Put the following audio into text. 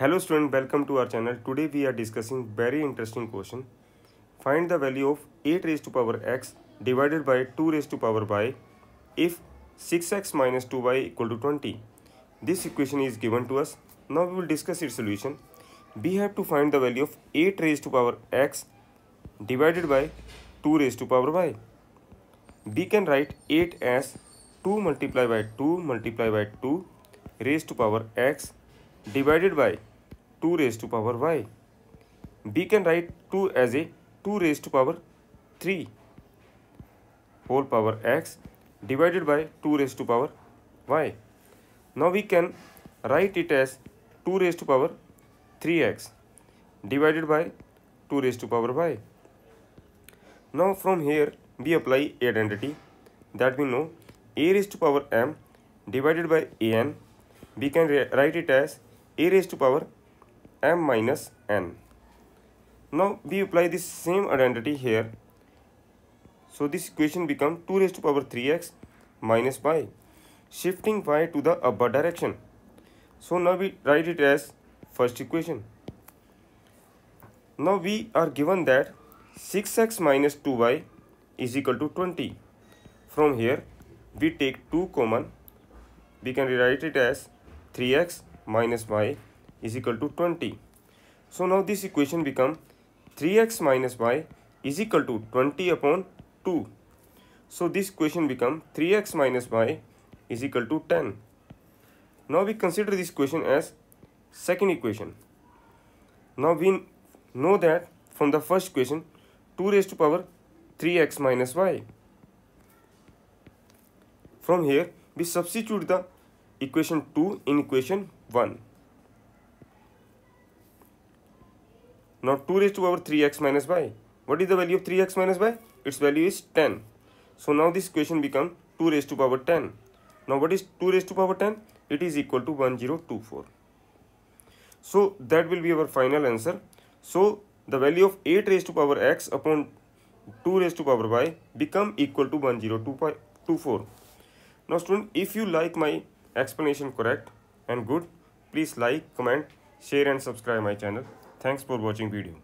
Hello student, welcome to our channel. Today we are discussing very interesting question. Find the value of 8 raised to power x divided by 2 raised to power y if 6x minus 2y equal to 20. This equation is given to us. Now we will discuss its solution. We have to find the value of 8 raised to power x divided by 2 raised to power y. We can write 8 as 2 multiplied by 2 multiplied by 2 raised to power x divided by 2 raised to power y. We can write 2 as a 2 raised to power 3 whole power x divided by 2 raised to power y. Now we can write it as 2 raised to power 3x divided by 2 raised to power y. Now from here we apply identity that we know a raised to power m divided by an we can write it as a raised to power m minus n. Now we apply this same identity here. So this equation becomes 2 raised to power 3x minus y shifting y to the upward direction. So now we write it as first equation. Now we are given that 6x minus 2y is equal to 20. From here we take 2 common. We can rewrite it as 3x minus y is equal to 20. So now this equation become 3x minus y is equal to 20 upon 2. So this equation become 3x minus y is equal to 10. Now we consider this equation as second equation. Now we know that from the first equation 2 raised to power 3x minus y. From here we substitute the equation 2 in equation 1. Now 2 raised to power 3x minus y. What is the value of 3x minus y? Its value is 10. So now this equation become 2 raised to power 10. Now what is 2 raised to power 10? It is equal to 1024. So that will be our final answer. So the value of 8 raised to power x upon 2 raised to power y become equal to 1024. Now student, if you like my explanation correct and good, please like, comment, share and subscribe my channel. Thanks for watching video.